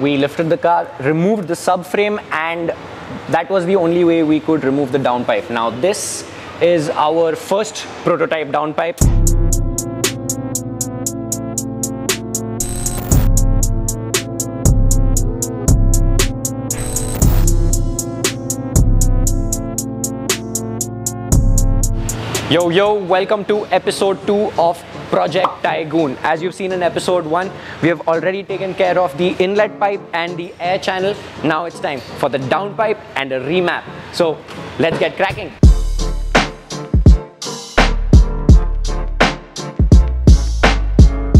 we lifted the car, removed the subframe, and that was the only way we could remove the downpipe. Now, this is our first prototype downpipe. Yo, yo, welcome to episode 2 of Project Taigun. As you've seen in episode 1, we have already taken care of the inlet pipe and the air channel. Now it's time for the downpipe and a remap. So let's get cracking.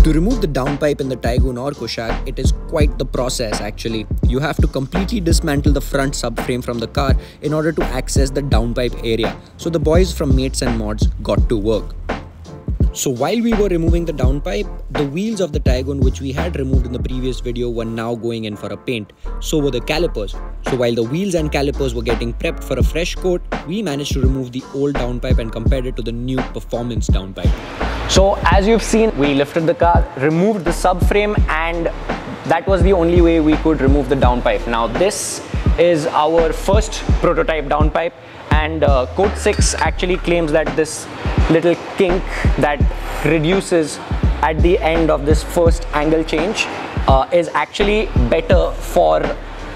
To remove the downpipe in the Taigun or Kushaq, it is quite the process actually. You have to completely dismantle the front subframe from the car in order to access the downpipe area. So the boys from Mates and Mods got to work. So while we were removing the downpipe, the wheels of the Taigun which we had removed in the previous video were now going in for a paint. So were the calipers. So while the wheels and calipers were getting prepped for a fresh coat, we managed to remove the old downpipe and compared it to the new performance downpipe. So as you've seen, we lifted the car, removed the subframe and that was the only way we could remove the downpipe. Now this is our first prototype downpipe and uh, Code 6 actually claims that this little kink that reduces at the end of this first angle change uh, is actually better for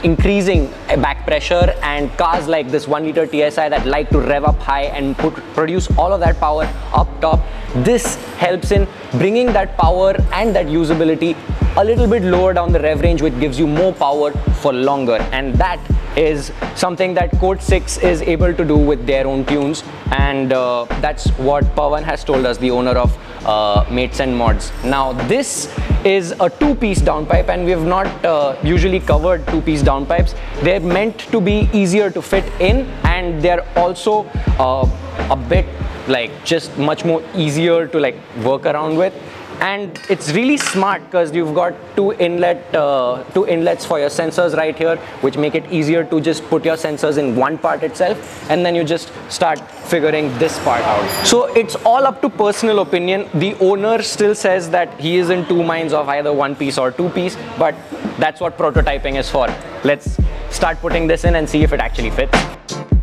increasing back pressure and cars like this 1 liter TSI that like to rev up high and put, produce all of that power up top. This helps in bringing that power and that usability a little bit lower down the rev range which gives you more power for longer. And that is something that Code 6 is able to do with their own tunes and uh, that's what Pawan has told us the owner of uh, Mates and Mods. Now this is a two-piece downpipe and we have not uh, usually covered two-piece downpipes. They're meant to be easier to fit in and they're also uh, a bit like just much more easier to like work around with and it's really smart because you've got two inlet uh, two inlets for your sensors right here which make it easier to just put your sensors in one part itself. And then you just start figuring this part out. So it's all up to personal opinion. The owner still says that he is in two minds of either one piece or two piece but that's what prototyping is for. Let's start putting this in and see if it actually fits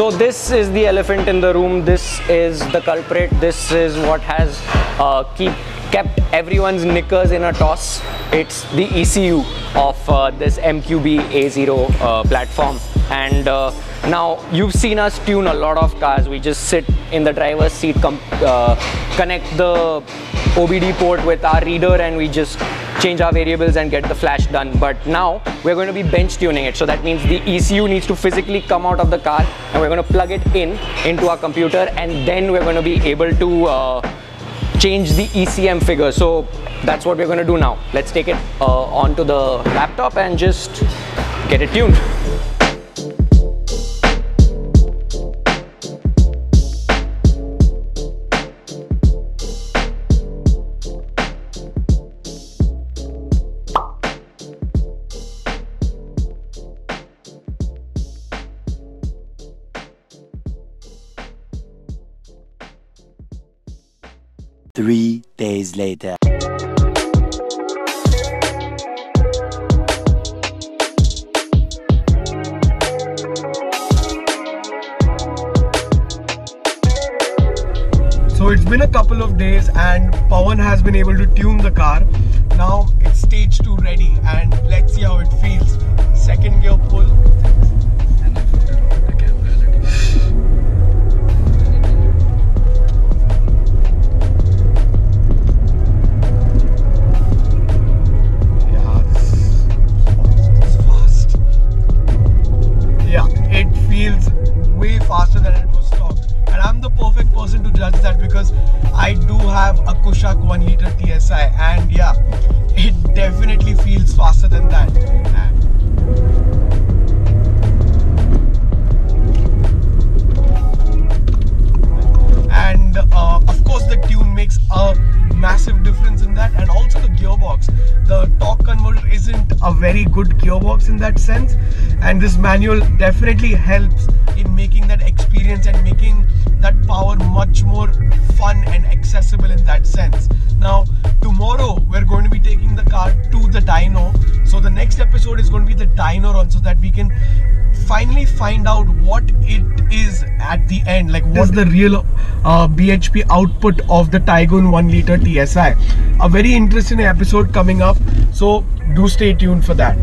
So this is the elephant in the room. This is the culprit. This is what has uh, keep kept everyone's knickers in a toss. It's the ECU of uh, this MQB A0 uh, platform. And uh, now you've seen us tune a lot of cars. We just sit in the driver's seat, uh, connect the OBD port with our reader and we just change our variables and get the flash done. But now we're going to be bench tuning it. So that means the ECU needs to physically come out of the car and we're going to plug it in into our computer and then we're going to be able to uh, change the ECM figure. So that's what we're going to do now. Let's take it uh, onto the laptop and just get it tuned. Three days later. So it's been a couple of days and Pawan has been able to tune the car. Because I do have a Kushaq 1 liter TSI and yeah, it definitely feels faster than that. And uh, massive difference in that, and also the gearbox. The torque converter isn't a very good gearbox in that sense, and this manual definitely helps in making that experience and making that power much more fun and accessible in that sense. Now, tomorrow we're going to be taking the car to the dyno. So the next episode is going to be the dyno run, so that we can finally find out what it is at the end like what is the real uh, bhp output of the Taigun 1 liter tsi a very interesting episode coming up so do stay tuned for that